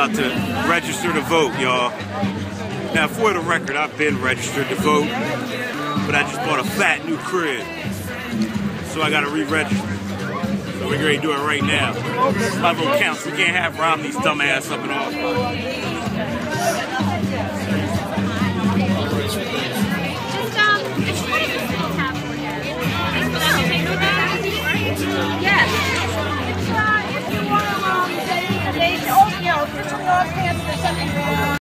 about to register to vote, y'all. Now, for the record, I've been registered to vote, but I just bought a fat new crib. So I gotta re-register. So we're gonna do it right now. My vote counts. We can't have Romney's dumbass up and off.